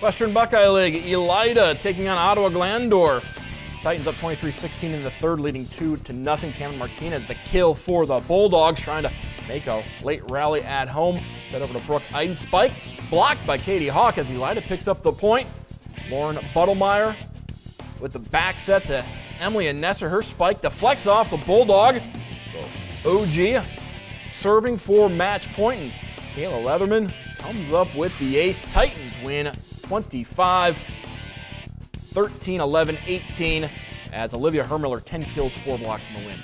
Western Buckeye League, Elida taking on Ottawa Glandorf. Titans up 23-16 in the third, leading 2 to nothing. Cameron Martinez the kill for the Bulldogs, trying to make a late rally at home. Set over to Brooke Iden Spike, blocked by Katie Hawk as Elida picks up the point. Lauren Buttlemeyer with the back set to Emily and Nesser. Her spike deflects off the Bulldog. OG serving for match point, and Kayla Leatherman comes up with the ace. Titans win 25 13, 11, 18 as Olivia Hermiller 10 kills, 4 blocks in the win.